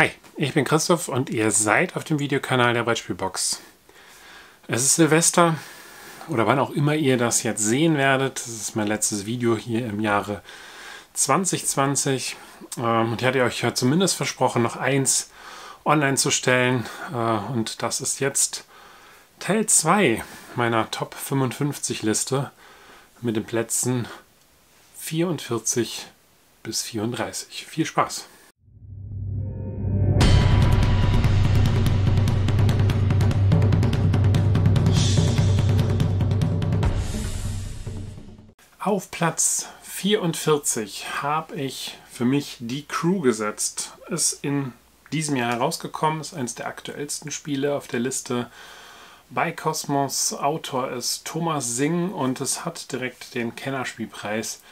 Hi, ich bin Christoph und ihr seid auf dem Videokanal der Brettspielbox. Es ist Silvester oder wann auch immer ihr das jetzt sehen werdet. Das ist mein letztes Video hier im Jahre 2020 ähm, und ich hatte euch ja zumindest versprochen, noch eins online zu stellen äh, und das ist jetzt Teil 2 meiner Top 55 Liste mit den Plätzen 44 bis 34. Viel Spaß! Auf Platz 44 habe ich für mich die Crew gesetzt. Ist in diesem Jahr herausgekommen, ist eines der aktuellsten Spiele auf der Liste bei Cosmos. Autor ist Thomas Singh und es hat direkt den Kennerspielpreis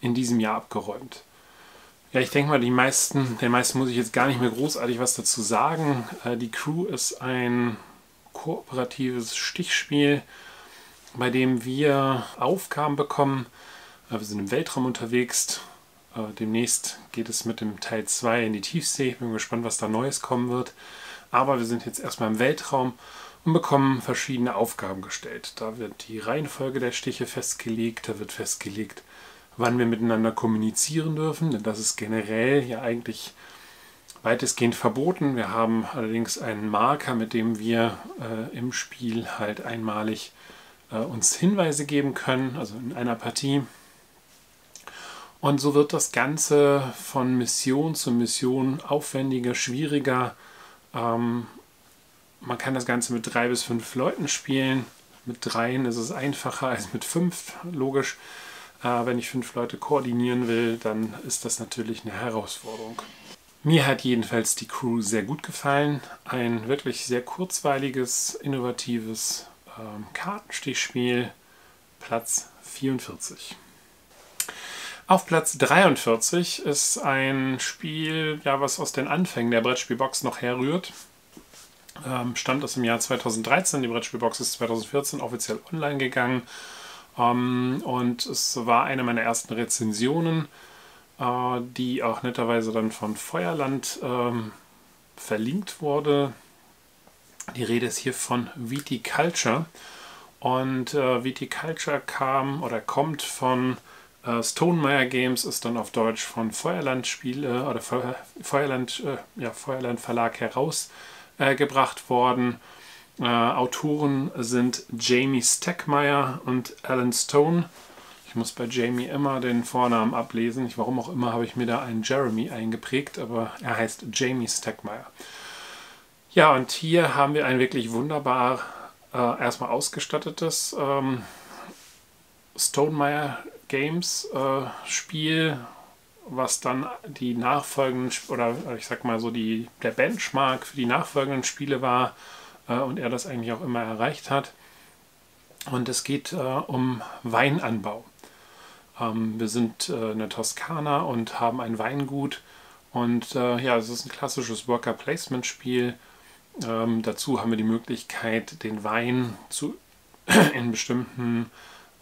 in diesem Jahr abgeräumt. Ja, ich denke mal, die meisten, den meisten muss ich jetzt gar nicht mehr großartig was dazu sagen. Äh, die Crew ist ein kooperatives Stichspiel, bei dem wir Aufgaben bekommen. Wir sind im Weltraum unterwegs. Äh, demnächst geht es mit dem Teil 2 in die Tiefsee. Ich bin gespannt, was da Neues kommen wird. Aber wir sind jetzt erstmal im Weltraum und bekommen verschiedene Aufgaben gestellt. Da wird die Reihenfolge der Stiche festgelegt, da wird festgelegt, wann wir miteinander kommunizieren dürfen, denn das ist generell ja eigentlich weitestgehend verboten. Wir haben allerdings einen Marker, mit dem wir äh, im Spiel halt einmalig äh, uns Hinweise geben können, also in einer Partie. Und so wird das Ganze von Mission zu Mission aufwendiger, schwieriger. Ähm, man kann das Ganze mit drei bis fünf Leuten spielen. Mit dreien ist es einfacher als mit fünf, logisch. Äh, wenn ich fünf Leute koordinieren will, dann ist das natürlich eine Herausforderung. Mir hat jedenfalls die Crew sehr gut gefallen. Ein wirklich sehr kurzweiliges, innovatives ähm, Kartenstichspiel. Platz 44. Auf Platz 43 ist ein Spiel, ja, was aus den Anfängen der Brettspielbox noch herrührt. Ähm, stammt aus dem Jahr 2013. Die Brettspielbox ist 2014 offiziell online gegangen. Ähm, und es war eine meiner ersten Rezensionen, äh, die auch netterweise dann von Feuerland ähm, verlinkt wurde. Die Rede ist hier von Viticulture. Und äh, Viticulture kam oder kommt von äh, Stonemeyer Games ist dann auf Deutsch von Feuerland Spiele oder Feuerland, äh, ja, Feuerland Verlag herausgebracht äh, worden. Äh, Autoren sind Jamie Steckmeyer und Alan Stone. Ich muss bei Jamie immer den Vornamen ablesen. Warum auch immer habe ich mir da einen Jeremy eingeprägt, aber er heißt Jamie Steckmeyer. Ja, und hier haben wir ein wirklich wunderbar äh, erstmal ausgestattetes ähm, Stonemeyer Games äh, Spiel, was dann die nachfolgenden oder ich sag mal so die der Benchmark für die nachfolgenden Spiele war äh, und er das eigentlich auch immer erreicht hat. Und es geht äh, um Weinanbau. Ähm, wir sind äh, in der Toskana und haben ein Weingut und äh, ja, es ist ein klassisches Worker Placement Spiel. Ähm, dazu haben wir die Möglichkeit, den Wein zu in bestimmten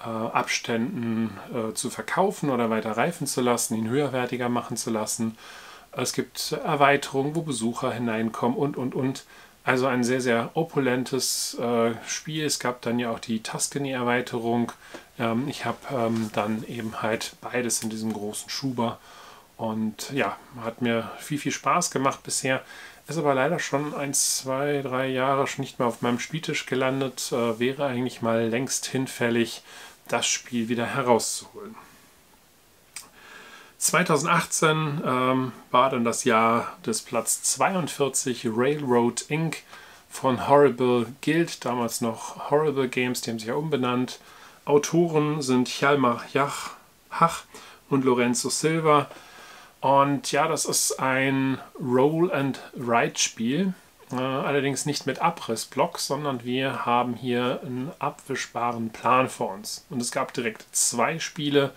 äh, Abständen äh, zu verkaufen oder weiter reifen zu lassen, ihn höherwertiger machen zu lassen. Es gibt Erweiterungen, wo Besucher hineinkommen und, und, und. Also ein sehr, sehr opulentes äh, Spiel. Es gab dann ja auch die Tuscany-Erweiterung. Ähm, ich habe ähm, dann eben halt beides in diesem großen Schuber. Und ja, hat mir viel, viel Spaß gemacht bisher. Ist aber leider schon ein, zwei, drei Jahre schon nicht mehr auf meinem Spieltisch gelandet. Äh, wäre eigentlich mal längst hinfällig, das Spiel wieder herauszuholen. 2018 ähm, war dann das Jahr des Platz 42 Railroad Inc. von Horrible Guild, damals noch Horrible Games, die haben sich ja umbenannt. Autoren sind Hjalmar Jach, Hach und Lorenzo Silva. Und ja, das ist ein Roll-and-Write-Spiel. Äh, allerdings nicht mit Abrissblock, sondern wir haben hier einen abwischbaren Plan vor uns. Und es gab direkt zwei Spiele.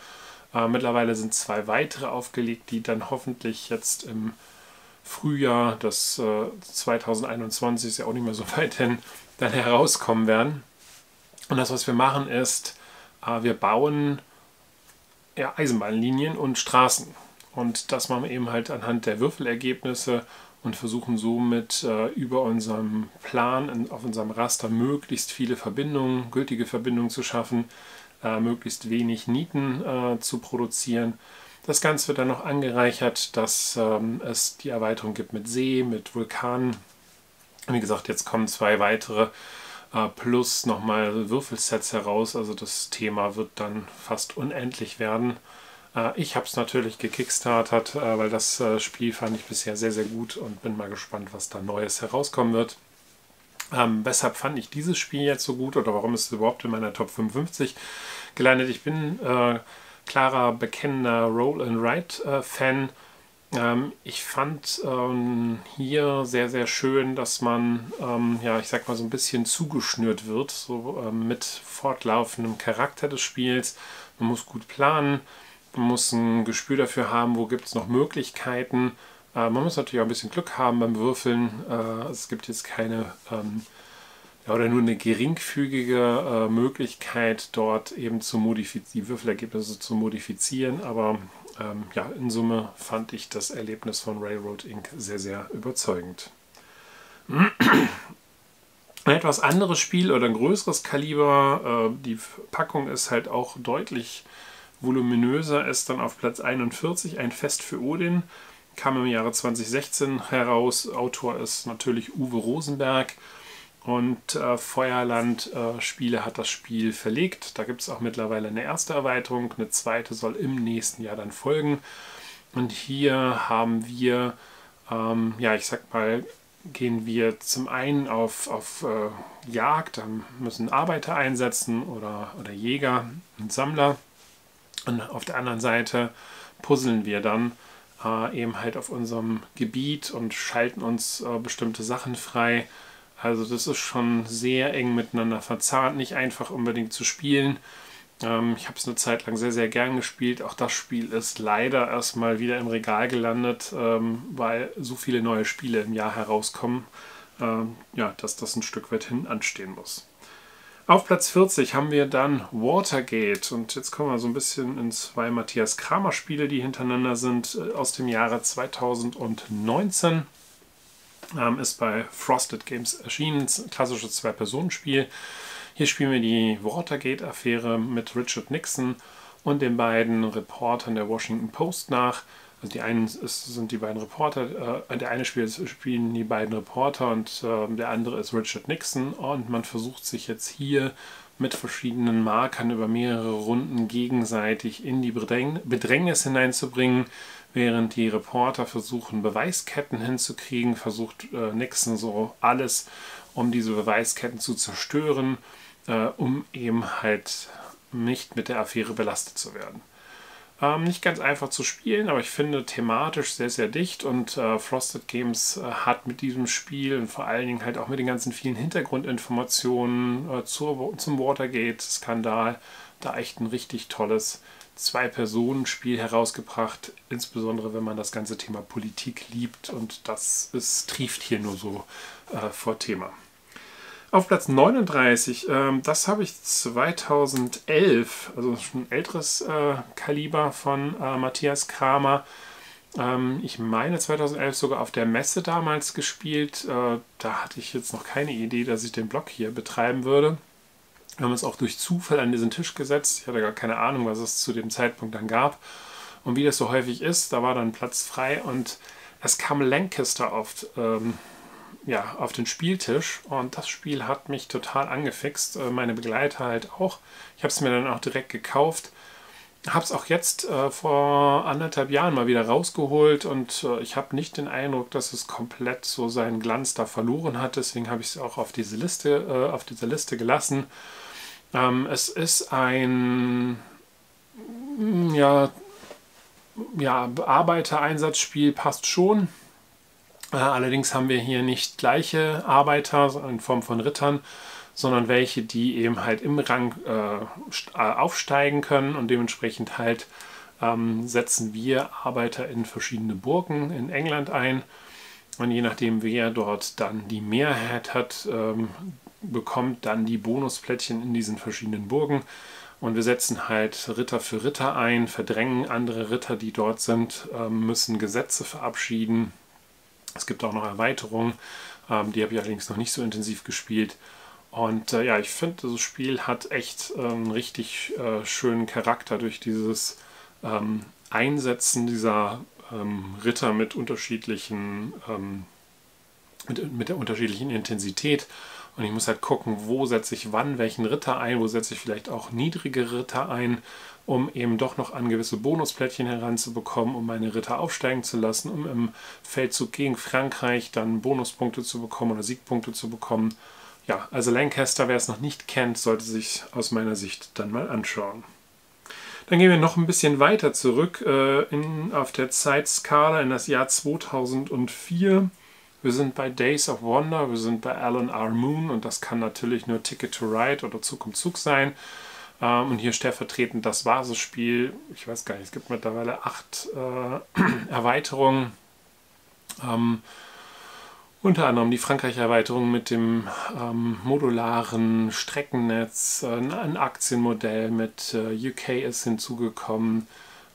Äh, mittlerweile sind zwei weitere aufgelegt, die dann hoffentlich jetzt im Frühjahr des äh, 2021, ist ja auch nicht mehr so weit hin, dann herauskommen werden. Und das, was wir machen, ist, äh, wir bauen ja, Eisenbahnlinien und Straßen. Und das machen wir eben halt anhand der Würfelergebnisse und versuchen somit äh, über unserem Plan, in, auf unserem Raster möglichst viele Verbindungen, gültige Verbindungen zu schaffen, äh, möglichst wenig Nieten äh, zu produzieren. Das Ganze wird dann noch angereichert, dass ähm, es die Erweiterung gibt mit See, mit Vulkanen. Wie gesagt, jetzt kommen zwei weitere äh, plus nochmal Würfelsets heraus. Also das Thema wird dann fast unendlich werden. Äh, ich habe es natürlich gekickstartet, äh, weil das äh, Spiel fand ich bisher sehr, sehr gut und bin mal gespannt, was da Neues herauskommen wird. Ähm, weshalb fand ich dieses Spiel jetzt so gut oder warum ist es überhaupt in meiner Top 55 gelandet? Ich bin äh, klarer, bekennender Roll-and-Write-Fan. Ähm, ich fand ähm, hier sehr, sehr schön, dass man, ähm, ja, ich sag mal, so ein bisschen zugeschnürt wird, so ähm, mit fortlaufendem Charakter des Spiels. Man muss gut planen, man muss ein Gespür dafür haben, wo gibt es noch Möglichkeiten. Äh, man muss natürlich auch ein bisschen Glück haben beim Würfeln. Äh, es gibt jetzt keine ähm, ja, oder nur eine geringfügige äh, Möglichkeit, dort eben zu die Würfelergebnisse zu modifizieren. Aber ähm, ja, in Summe fand ich das Erlebnis von Railroad Inc. sehr, sehr überzeugend. Ein etwas anderes Spiel oder ein größeres Kaliber. Äh, die Packung ist halt auch deutlich voluminöser, ist dann auf Platz 41 ein Fest für Odin. Kam im Jahre 2016 heraus. Autor ist natürlich Uwe Rosenberg. Und äh, Feuerland äh, Spiele hat das Spiel verlegt. Da gibt es auch mittlerweile eine erste Erweiterung. Eine zweite soll im nächsten Jahr dann folgen. Und hier haben wir, ähm, ja, ich sag mal, gehen wir zum einen auf, auf äh, Jagd, dann müssen Arbeiter einsetzen oder, oder Jäger und Sammler. Und auf der anderen Seite puzzeln wir dann äh, eben halt auf unserem Gebiet und schalten uns äh, bestimmte Sachen frei also das ist schon sehr eng miteinander verzahnt, nicht einfach unbedingt zu spielen. Ähm, ich habe es eine Zeit lang sehr, sehr gern gespielt. Auch das Spiel ist leider erstmal wieder im Regal gelandet, ähm, weil so viele neue Spiele im Jahr herauskommen, ähm, ja, dass das ein Stück weit hin anstehen muss. Auf Platz 40 haben wir dann Watergate und jetzt kommen wir so ein bisschen in zwei Matthias Kramer Spiele, die hintereinander sind, äh, aus dem Jahre 2019 ähm, ist bei Frosted Games erschienen. Klassisches Zwei-Personen-Spiel. Hier spielen wir die Watergate-Affäre mit Richard Nixon und den beiden Reportern der Washington Post nach. Also die einen sind die beiden Reporter, äh, der eine spielt, spielen die beiden Reporter und äh, der andere ist Richard Nixon und man versucht sich jetzt hier mit verschiedenen Markern über mehrere Runden gegenseitig in die Bedrängnis hineinzubringen. Während die Reporter versuchen, Beweisketten hinzukriegen, versucht äh, Nixon so alles, um diese Beweisketten zu zerstören, äh, um eben halt nicht mit der Affäre belastet zu werden. Ähm, nicht ganz einfach zu spielen, aber ich finde thematisch sehr, sehr dicht und äh, Frosted Games äh, hat mit diesem Spiel und vor allen Dingen halt auch mit den ganzen vielen Hintergrundinformationen äh, zur, zum Watergate-Skandal da echt ein richtig tolles Zwei-Personen-Spiel herausgebracht, insbesondere wenn man das ganze Thema Politik liebt und das ist, trieft hier nur so äh, vor Thema. Auf Platz 39, ähm, das habe ich 2011, also schon ein älteres äh, Kaliber von äh, Matthias Kramer. Ähm, ich meine 2011 sogar auf der Messe damals gespielt. Äh, da hatte ich jetzt noch keine Idee, dass ich den Blog hier betreiben würde. Wir haben uns auch durch Zufall an diesen Tisch gesetzt. Ich hatte gar keine Ahnung, was es zu dem Zeitpunkt dann gab. Und wie das so häufig ist, da war dann Platz frei und es kam Lancaster auf, ähm, ja, auf den Spieltisch und das Spiel hat mich total angefixt. Äh, meine Begleiter halt auch. Ich habe es mir dann auch direkt gekauft. Habe es auch jetzt äh, vor anderthalb Jahren mal wieder rausgeholt und äh, ich habe nicht den Eindruck, dass es komplett so seinen Glanz da verloren hat. Deswegen habe ich es auch auf diese Liste, äh, auf dieser Liste gelassen. Ähm, es ist ein ja, ja, Arbeitereinsatzspiel, passt schon. Äh, allerdings haben wir hier nicht gleiche Arbeiter in Form von Rittern, sondern welche, die eben halt im Rang äh, aufsteigen können und dementsprechend halt ähm, setzen wir Arbeiter in verschiedene Burgen in England ein. Und je nachdem, wer dort dann die Mehrheit hat, ähm, bekommt dann die Bonusplättchen in diesen verschiedenen Burgen. Und wir setzen halt Ritter für Ritter ein, verdrängen andere Ritter, die dort sind, ähm, müssen Gesetze verabschieden. Es gibt auch noch Erweiterungen, ähm, die habe ich allerdings noch nicht so intensiv gespielt. Und äh, ja, ich finde, das Spiel hat echt einen richtig äh, schönen Charakter durch dieses ähm, Einsetzen dieser ähm, Ritter mit unterschiedlichen, ähm, mit, mit der unterschiedlichen Intensität. Und ich muss halt gucken, wo setze ich wann welchen Ritter ein, wo setze ich vielleicht auch niedrige Ritter ein, um eben doch noch an gewisse Bonusplättchen heranzubekommen, um meine Ritter aufsteigen zu lassen, um im Feldzug gegen Frankreich dann Bonuspunkte zu bekommen oder Siegpunkte zu bekommen. Ja, also Lancaster, wer es noch nicht kennt, sollte sich aus meiner Sicht dann mal anschauen. Dann gehen wir noch ein bisschen weiter zurück äh, in, auf der Zeitskala in das Jahr 2004. Wir sind bei Days of Wonder, wir sind bei Alan R. Moon und das kann natürlich nur Ticket to Ride oder Zug um Zug sein. Ähm, und hier stellvertretend das Basisspiel. Ich weiß gar nicht, es gibt mittlerweile acht äh, Erweiterungen. Ähm, unter anderem die Frankreich-Erweiterung mit dem ähm, modularen Streckennetz, äh, ein Aktienmodell mit äh, UK ist hinzugekommen.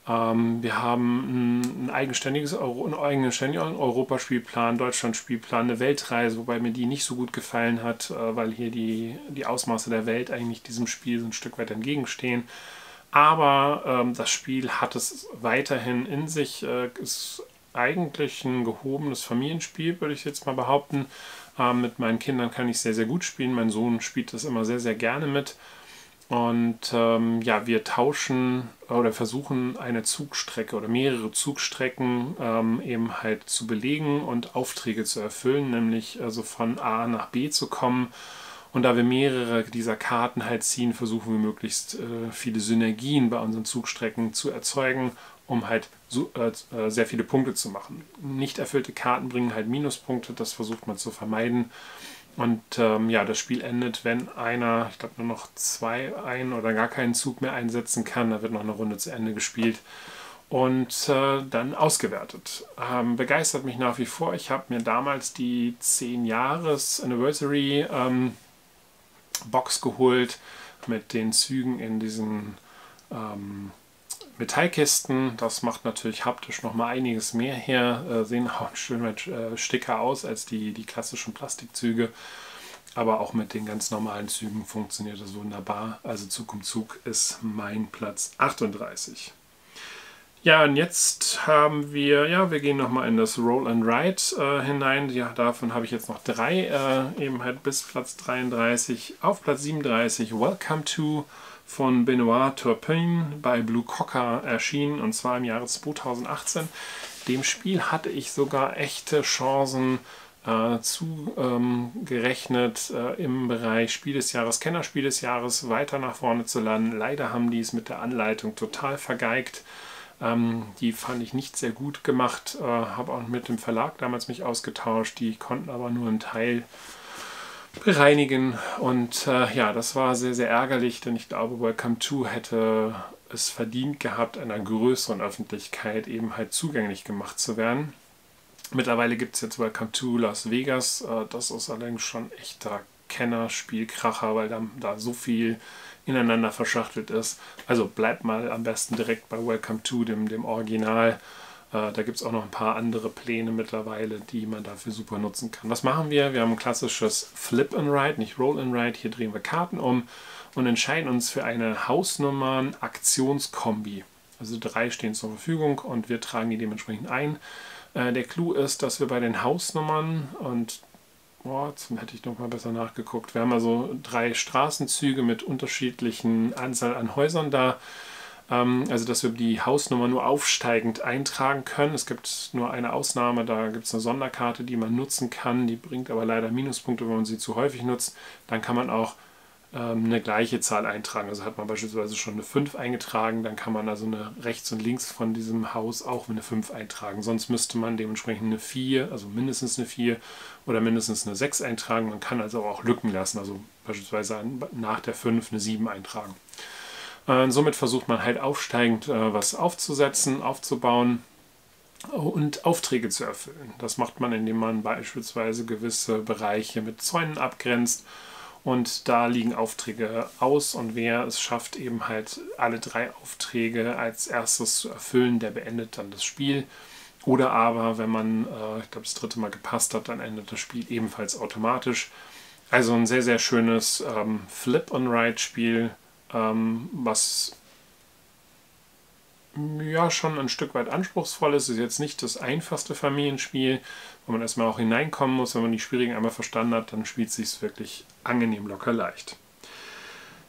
Ähm, wir haben ein, eigenständiges Euro, einen eigenständigen Europaspielplan, Deutschland-Spielplan, eine Weltreise, wobei mir die nicht so gut gefallen hat, äh, weil hier die, die Ausmaße der Welt eigentlich diesem Spiel so ein Stück weit entgegenstehen. Aber ähm, das Spiel hat es weiterhin in sich, äh, ist eigentlich ein gehobenes Familienspiel, würde ich jetzt mal behaupten. Ähm, mit meinen Kindern kann ich sehr, sehr gut spielen. Mein Sohn spielt das immer sehr, sehr gerne mit. Und ähm, ja, wir tauschen oder versuchen eine Zugstrecke oder mehrere Zugstrecken ähm, eben halt zu belegen und Aufträge zu erfüllen, nämlich also von A nach B zu kommen. Und da wir mehrere dieser Karten halt ziehen, versuchen wir möglichst äh, viele Synergien bei unseren Zugstrecken zu erzeugen um halt so, äh, äh, sehr viele Punkte zu machen. Nicht erfüllte Karten bringen halt Minuspunkte, das versucht man zu vermeiden. Und ähm, ja, das Spiel endet, wenn einer, ich glaube nur noch zwei ein oder gar keinen Zug mehr einsetzen kann. Da wird noch eine Runde zu Ende gespielt und äh, dann ausgewertet. Ähm, begeistert mich nach wie vor. Ich habe mir damals die 10 Jahres Anniversary ähm, Box geholt mit den Zügen in diesen ähm, Metallkisten. Das macht natürlich haptisch noch mal einiges mehr her. Äh, sehen auch schön mit äh, Sticker aus als die, die klassischen Plastikzüge. Aber auch mit den ganz normalen Zügen funktioniert das wunderbar. Also Zug um Zug ist mein Platz 38. Ja, und jetzt haben wir, ja, wir gehen nochmal in das Roll and Ride äh, hinein. Ja, davon habe ich jetzt noch drei, äh, eben halt bis Platz 33. Auf Platz 37, Welcome to von Benoit Turpin bei Blue Cocker erschienen und zwar im Jahre 2018. Dem Spiel hatte ich sogar echte Chancen äh, zugerechnet, ähm, äh, im Bereich Spiel des Jahres, Kennerspiel des Jahres weiter nach vorne zu landen. Leider haben die es mit der Anleitung total vergeigt. Ähm, die fand ich nicht sehr gut gemacht, äh, habe auch mit dem Verlag damals mich ausgetauscht. Die konnten aber nur einen Teil bereinigen. Und äh, ja, das war sehr, sehr ärgerlich, denn ich glaube, Welcome to hätte es verdient gehabt, einer größeren Öffentlichkeit eben halt zugänglich gemacht zu werden. Mittlerweile gibt es jetzt Welcome to Las Vegas. Äh, das ist allerdings schon echter Kenner-Spielkracher, weil da, da so viel ineinander verschachtelt ist. Also bleibt mal am besten direkt bei Welcome to, dem, dem Original. Äh, da gibt es auch noch ein paar andere Pläne mittlerweile, die man dafür super nutzen kann. Was machen wir? Wir haben ein klassisches Flip and Ride, nicht Roll and Ride. Hier drehen wir Karten um und entscheiden uns für eine Hausnummern-Aktionskombi. Also drei stehen zur Verfügung und wir tragen die dementsprechend ein. Äh, der Clou ist, dass wir bei den Hausnummern und oh, jetzt hätte ich noch mal besser nachgeguckt. Wir haben also drei Straßenzüge mit unterschiedlichen Anzahl an Häusern da. Ähm, also dass wir die Hausnummer nur aufsteigend eintragen können. Es gibt nur eine Ausnahme, da gibt es eine Sonderkarte, die man nutzen kann. Die bringt aber leider Minuspunkte, wenn man sie zu häufig nutzt. Dann kann man auch ähm, eine gleiche Zahl eintragen. Also hat man beispielsweise schon eine 5 eingetragen, dann kann man also eine rechts und links von diesem Haus auch eine 5 eintragen. Sonst müsste man dementsprechend eine 4, also mindestens eine 4 oder mindestens eine 6 eintragen. Man kann also auch Lücken lassen, also beispielsweise nach der 5 eine 7 eintragen. Äh, somit versucht man halt aufsteigend äh, was aufzusetzen, aufzubauen und Aufträge zu erfüllen. Das macht man, indem man beispielsweise gewisse Bereiche mit Zäunen abgrenzt Und da liegen Aufträge aus und wer es schafft, eben halt alle drei Aufträge als erstes zu erfüllen, der beendet dann das Spiel. Oder aber, wenn man, äh, ich glaube, das dritte Mal gepasst hat, dann endet das Spiel ebenfalls automatisch. Also ein sehr, sehr schönes ähm, Flip-and-Ride-Spiel, ähm, was ja schon ein Stück weit anspruchsvoll ist. Es ist jetzt nicht das einfachste Familienspiel, wo man erstmal auch hineinkommen muss. Wenn man die Schwierigen einmal verstanden hat, dann spielt es sich wirklich angenehm locker leicht.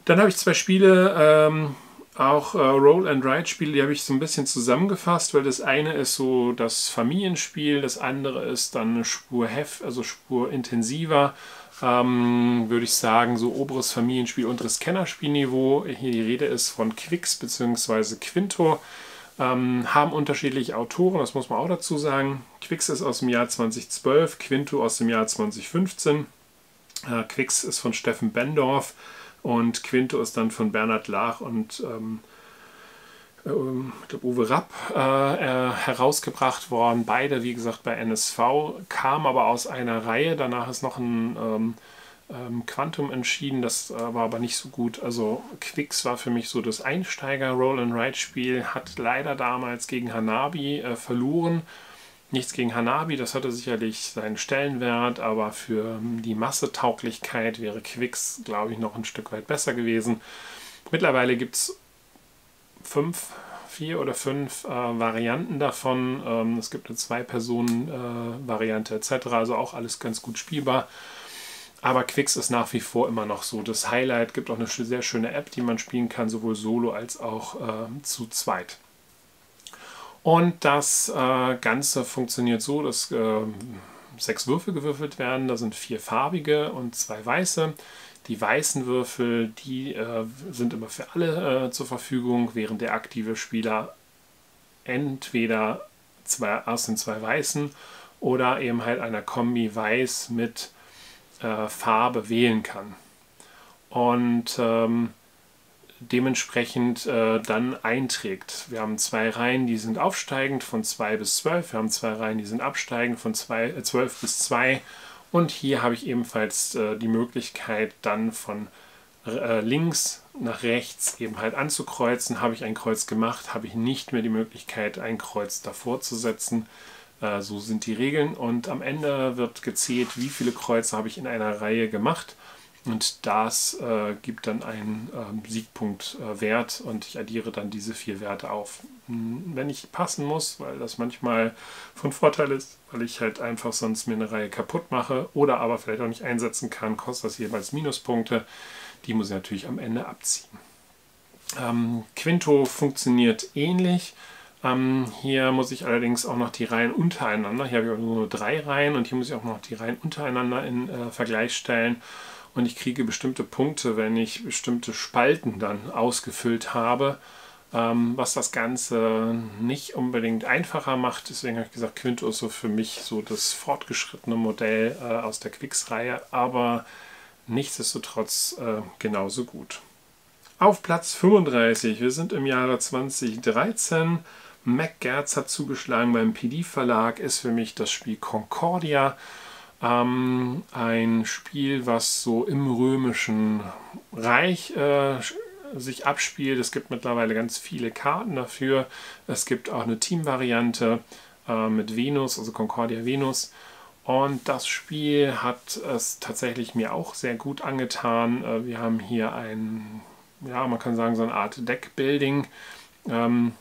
Dann habe ich zwei Spiele, ähm, auch äh, Roll and Ride Spiele, die habe ich so ein bisschen zusammengefasst, weil das eine ist so das Familienspiel, das andere ist dann eine Spur heft, also Spur intensiver, ähm, würde ich sagen, so oberes Familienspiel, unteres Kennerspielniveau. Hier die Rede ist von Quix bzw. Quinto. Ähm, haben unterschiedliche Autoren, das muss man auch dazu sagen. Quix ist aus dem Jahr 2012, Quinto aus dem Jahr 2015. Äh, Quix ist von Steffen Bendorf und Quinto ist dann von Bernhard Lach und ähm ich glaube Uwe Rapp äh, äh, herausgebracht worden. Beide, wie gesagt, bei NSV, kamen aber aus einer Reihe. Danach ist noch ein ähm, ähm, Quantum entschieden, das äh, war aber nicht so gut. Also Quix war für mich so das Einsteiger-Roll-and-Ride-Spiel, hat leider damals gegen Hanabi äh, verloren Nichts gegen Hanabi, das hatte sicherlich seinen Stellenwert, aber für die Massetauglichkeit wäre Quix, glaube ich, noch ein Stück weit besser gewesen. Mittlerweile gibt es fünf, vier oder fünf äh, Varianten davon. Ähm, es gibt eine Zwei-Personen-Variante äh, etc., also auch alles ganz gut spielbar. Aber Quix ist nach wie vor immer noch so das Highlight. Gibt auch eine sehr schöne App, die man spielen kann, sowohl solo als auch äh, zu zweit. Und das äh, Ganze funktioniert so, dass äh, sechs Würfel gewürfelt werden. Da sind vier farbige und zwei weiße. Die weißen Würfel, die äh, sind immer für alle äh, zur Verfügung, während der aktive Spieler entweder zwei, aus den zwei weißen oder eben halt einer Kombi weiß mit äh, Farbe wählen kann. Und ähm, dementsprechend äh, dann einträgt. Wir haben zwei Reihen, die sind aufsteigend von 2 bis 12. Wir haben zwei Reihen, die sind absteigend von zwei, äh, 12 bis 2. Und hier habe ich ebenfalls äh, die Möglichkeit, dann von äh, links nach rechts eben halt anzukreuzen. Habe ich ein Kreuz gemacht, habe ich nicht mehr die Möglichkeit, ein Kreuz davor zu setzen. Äh, so sind die Regeln. Und am Ende wird gezählt, wie viele Kreuze habe ich in einer Reihe gemacht. Und das äh, gibt dann einen äh, Siegpunktwert äh, und ich addiere dann diese vier Werte auf. Hm, wenn ich passen muss, weil das manchmal von Vorteil ist, weil ich halt einfach sonst mir eine Reihe kaputt mache oder aber vielleicht auch nicht einsetzen kann, kostet das jeweils Minuspunkte. Die muss ich natürlich am Ende abziehen. Ähm, Quinto funktioniert ähnlich. Ähm, hier muss ich allerdings auch noch die Reihen untereinander, hier habe ich nur drei Reihen und hier muss ich auch noch die Reihen untereinander in äh, Vergleich stellen und ich kriege bestimmte Punkte, wenn ich bestimmte Spalten dann ausgefüllt habe, ähm, was das Ganze nicht unbedingt einfacher macht. Deswegen habe ich gesagt, Quinto ist so für mich so das fortgeschrittene Modell äh, aus der Quicks-Reihe, aber nichtsdestotrotz äh, genauso gut. Auf Platz 35, wir sind im Jahre 2013. Mac Gertz hat zugeschlagen beim PD-Verlag, ist für mich das Spiel Concordia. Ähm, ein Spiel, was so im römischen Reich äh, sich abspielt. Es gibt mittlerweile ganz viele Karten dafür. Es gibt auch eine Teamvariante äh, mit Venus, also Concordia Venus. Und das Spiel hat es tatsächlich mir auch sehr gut angetan. Äh, wir haben hier ein, ja, man kann sagen, so eine Art Deckbuilding. Ähm,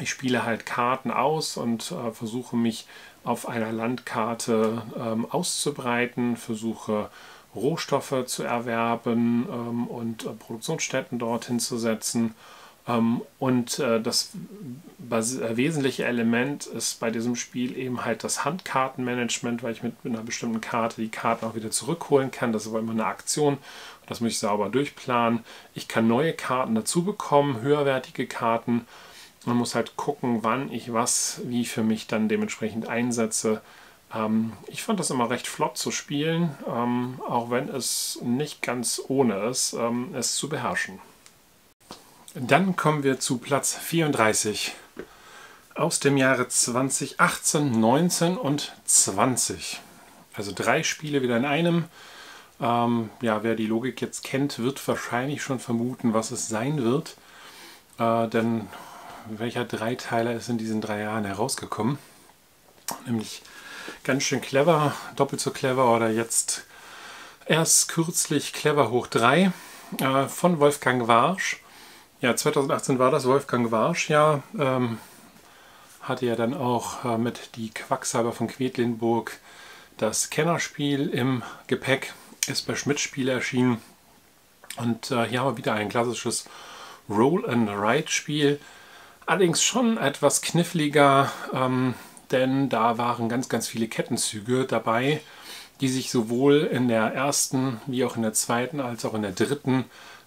ich spiele halt Karten aus und äh, versuche mich auf einer Landkarte ähm, auszubreiten, versuche Rohstoffe zu erwerben ähm, und äh, Produktionsstätten dorthin zu setzen. Ähm, und äh, das wesentliche Element ist bei diesem Spiel eben halt das Handkartenmanagement, weil ich mit, mit einer bestimmten Karte die Karten auch wieder zurückholen kann. Das ist aber immer eine Aktion. Das muss ich sauber durchplanen. Ich kann neue Karten dazu bekommen, höherwertige Karten. Man muss halt gucken, wann ich was wie für mich dann dementsprechend einsetze. Ähm, ich fand das immer recht flott zu spielen, ähm, auch wenn es nicht ganz ohne ist, ähm, es zu beherrschen. Dann kommen wir zu Platz 34 aus dem Jahre 2018, 19 und 20. Also drei Spiele wieder in einem. Ähm, ja, wer die Logik jetzt kennt, wird wahrscheinlich schon vermuten, was es sein wird. Äh, denn welcher Dreiteiler ist in diesen drei Jahren herausgekommen? Nämlich ganz schön clever, doppelt so clever oder jetzt erst kürzlich clever hoch 3 äh, von Wolfgang Warsch. Ja, 2018 war das Wolfgang Warsch ja. Ähm, hatte ja dann auch äh, mit die Quacksalber von Quedlinburg das Kennerspiel im Gepäck, ist bei Schmidt Spiele erschienen. Und äh, hier haben wir wieder ein klassisches Roll-and-Ride-Spiel. Allerdings schon etwas kniffliger, ähm, denn da waren ganz, ganz viele Kettenzüge dabei, die sich sowohl in der ersten wie auch in der zweiten als auch in der dritten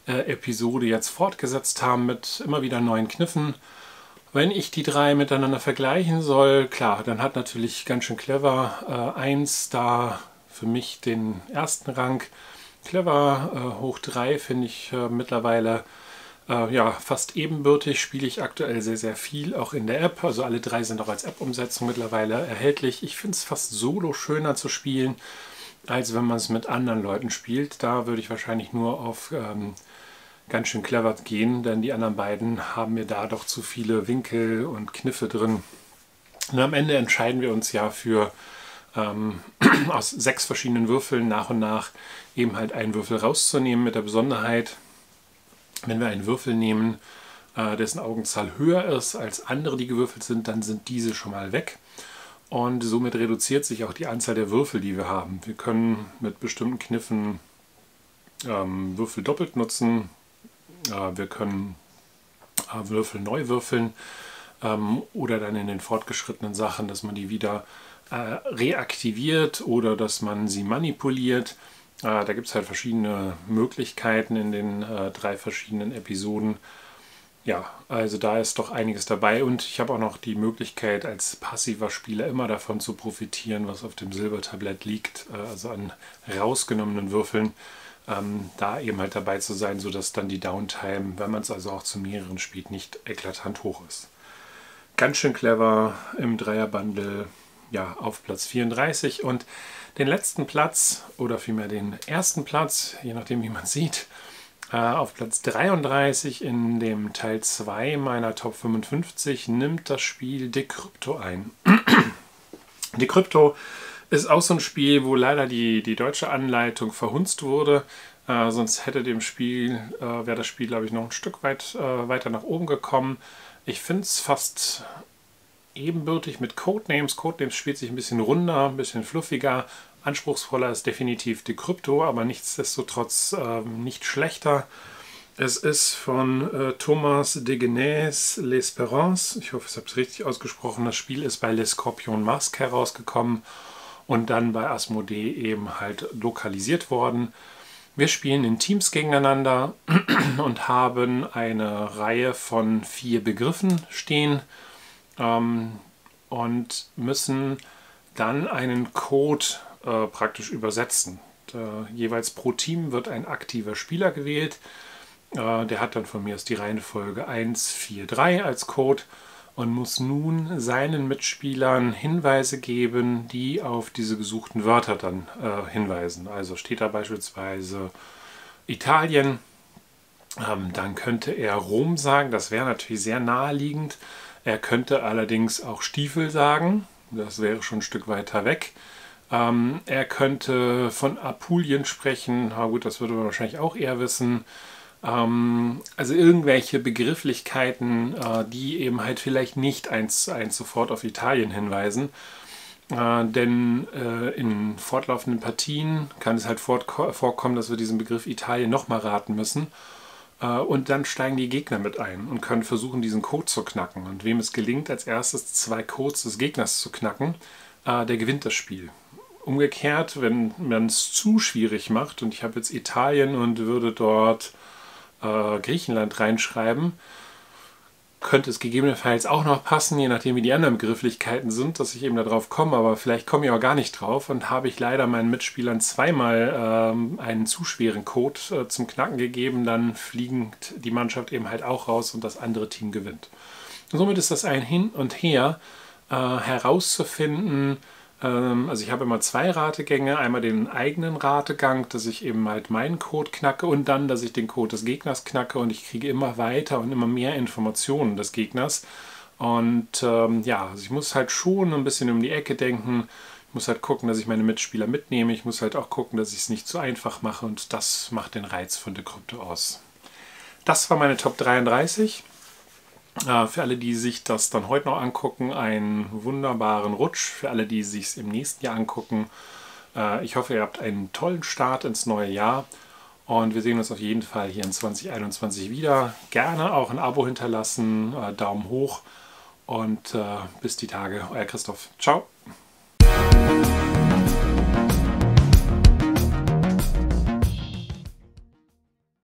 äh, Episode jetzt fortgesetzt haben mit immer wieder neuen Kniffen. Wenn ich die drei miteinander vergleichen soll, klar, dann hat natürlich ganz schön clever äh, 1 da für mich den ersten Rang. Clever äh, hoch 3 finde ich äh, mittlerweile äh, ja, fast ebenbürtig, spiele ich aktuell sehr, sehr viel, auch in der App. Also alle drei sind auch als App-Umsetzung mittlerweile erhältlich. Ich finde es fast solo schöner zu spielen, als wenn man es mit anderen Leuten spielt. Da würde ich wahrscheinlich nur auf ähm, ganz schön clever gehen, denn die anderen beiden haben mir da doch zu viele Winkel und Kniffe drin. Und am Ende entscheiden wir uns ja für ähm, aus sechs verschiedenen Würfeln nach und nach eben halt einen Würfel rauszunehmen mit der Besonderheit, wenn wir einen Würfel nehmen, äh, dessen Augenzahl höher ist als andere, die gewürfelt sind, dann sind diese schon mal weg. Und somit reduziert sich auch die Anzahl der Würfel, die wir haben. Wir können mit bestimmten Kniffen ähm, Würfel doppelt nutzen, wir können äh, Würfel neu würfeln ähm, oder dann in den fortgeschrittenen Sachen, dass man die wieder äh, reaktiviert oder dass man sie manipuliert. Äh, da gibt es halt verschiedene Möglichkeiten in den drei verschiedenen Episoden. Ja, also da ist doch einiges dabei und ich habe auch noch die Möglichkeit als passiver Spieler immer davon zu profitieren, was auf dem Silbertablett liegt, also an rausgenommenen Würfeln ähm, da eben halt dabei zu sein, sodass dann die Downtime, wenn man es also auch zu mehreren spielt, nicht eklatant hoch ist. Ganz schön clever im Dreierbundle, ja, auf Platz 34 und den letzten Platz oder vielmehr den ersten Platz, je nachdem wie man sieht, äh, auf Platz 33 in dem Teil 2 meiner Top 55 nimmt das Spiel Decrypto ein. Decrypto ist auch so ein Spiel, wo leider die, die deutsche Anleitung verhunzt wurde. Äh, sonst hätte dem Spiel, äh, wäre das Spiel, glaube ich, noch ein Stück weit äh, weiter nach oben gekommen. Ich finde es fast ebenbürtig mit Codenames. Codenames spielt sich ein bisschen runder, ein bisschen fluffiger. Anspruchsvoller ist definitiv die Krypto, aber nichtsdestotrotz ähm, nicht schlechter. Es ist von äh, Thomas Degenais L'Espérance. Ich hoffe, ich habe es richtig ausgesprochen. Das Spiel ist bei Les Scorpion Masque herausgekommen und dann bei Asmodee eben halt lokalisiert worden. Wir spielen in Teams gegeneinander und haben eine Reihe von vier Begriffen stehen ähm, und müssen dann einen Code äh, praktisch übersetzen. Da, jeweils pro Team wird ein aktiver Spieler gewählt. Äh, der hat dann von mir aus die Reihenfolge 1, 4, 3 als Code und muss nun seinen Mitspielern Hinweise geben, die auf diese gesuchten Wörter dann äh, hinweisen. Also steht da beispielsweise Italien, ähm, dann könnte er Rom sagen, das wäre natürlich sehr naheliegend. Er könnte allerdings auch Stiefel sagen, das wäre schon ein Stück weiter weg. Ähm, er könnte von Apulien sprechen, na gut, das würde man wahrscheinlich auch eher wissen. Ähm, also irgendwelche Begrifflichkeiten, äh, die eben halt vielleicht nicht eins zu eins sofort auf Italien hinweisen. Äh, denn äh, in fortlaufenden Partien kann es halt vorkommen, dass wir diesen Begriff Italien nochmal raten müssen. Äh, und dann steigen die Gegner mit ein und können versuchen, diesen Code zu knacken. Und wem es gelingt, als erstes zwei Codes des Gegners zu knacken, äh, der gewinnt das Spiel. Umgekehrt, wenn man es zu schwierig macht, und ich habe jetzt Italien und würde dort äh, Griechenland reinschreiben, könnte es gegebenenfalls auch noch passen, je nachdem wie die anderen Begrifflichkeiten sind, dass ich eben darauf komme, aber vielleicht komme ich auch gar nicht drauf und habe ich leider meinen Mitspielern zweimal ähm, einen zu schweren Code äh, zum Knacken gegeben, dann fliegt die Mannschaft eben halt auch raus und das andere Team gewinnt. Und somit ist das ein Hin und Her, äh, herauszufinden, also ich habe immer zwei Rategänge. Einmal den eigenen Rategang, dass ich eben halt meinen Code knacke und dann, dass ich den Code des Gegners knacke und ich kriege immer weiter und immer mehr Informationen des Gegners. Und ähm, ja, also ich muss halt schon ein bisschen um die Ecke denken. Ich muss halt gucken, dass ich meine Mitspieler mitnehme. Ich muss halt auch gucken, dass ich es nicht zu einfach mache und das macht den Reiz von der Krypto aus. Das war meine Top 33. Äh, für alle, die sich das dann heute noch angucken, einen wunderbaren Rutsch. Für alle, die sich es im nächsten Jahr angucken, äh, ich hoffe, ihr habt einen tollen Start ins neue Jahr. Und wir sehen uns auf jeden Fall hier in 2021 wieder. Gerne auch ein Abo hinterlassen, äh, Daumen hoch und bis die Tage. Euer Christoph. Ciao.